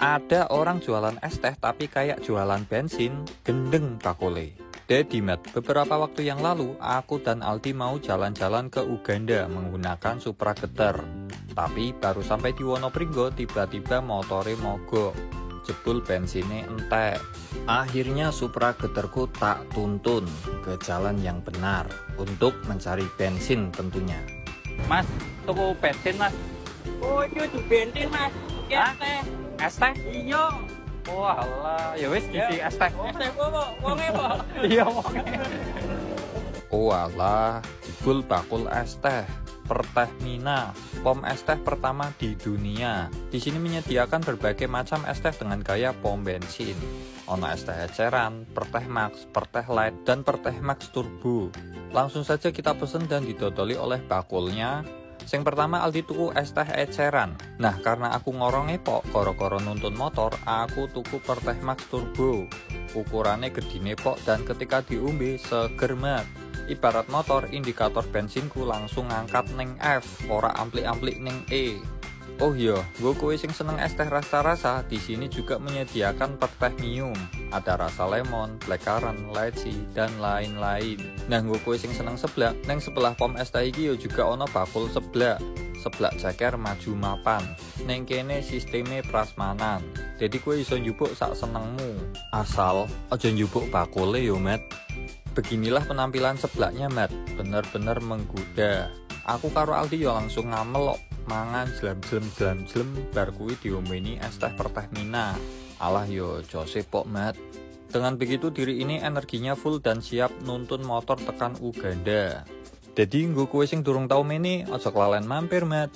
Ada orang jualan es teh tapi kayak jualan bensin, gendeng bakule. Dedi Mat, beberapa waktu yang lalu aku dan Aldi mau jalan-jalan ke Uganda menggunakan Supra Geter. Tapi baru sampai di Wonopringgo tiba-tiba motore mogok. Jebul bensinnya entek. Akhirnya Supra Geterku tak tuntun ke jalan yang benar untuk mencari bensin tentunya. Mas, tuku bensin mas. Oh, itu di bensin mas. Hah? Ya. Es teh? Iya. Wah Allah, ya wis isi es teh. Oh, teh kok, wonge kok. Iya Oh alah, jebul bakul es teh Pertehmina, pom es teh pertama di dunia. Di sini menyediakan berbagai macam es teh dengan gaya pom bensin. Ono es teh eceran, perteh max, perteh light, dan perteh max turbo. Langsung saja kita pesen dan didodoli oleh bakulnya. Sing pertama Aldi tuku es teh eceran. Nah, karena aku ngorong epok, koro-koro nuntun motor, aku tuku perteh max turbo. Ukurannya gedine pok dan ketika diumbe seger mat. Ibarat motor, indikator bensinku langsung ngangkat neng F, ora ampli-ampli neng E. Oh iya, gue kue sing seneng es teh rasa-rasa, di sini juga menyediakan perteh mium. Ada rasa lemon, blackcurrant, lychee, dan lain-lain. Nah, gue kue sing seneng seblak, neng sebelah pom es teh iki juga ono bakul seblak. Seblak ceker maju mapan. Neng kene sisteme prasmanan. Jadi kue iso njupuk sak senengmu. Asal aja njupuk bakule yo, Met. Beginilah penampilan seblaknya, Mat. Bener-bener menggoda. Aku karo Aldi yo langsung Mangan jlam-jlem jlam-jlem bar kuwi diombeni es teh pertehmina. Alah yo jose pok, Mat. Dengan begitu diri ini energinya full dan siap nuntun motor tekan Uganda. Jadi nggo kue sing durung tau meni, aja kelalen mampir, Mat.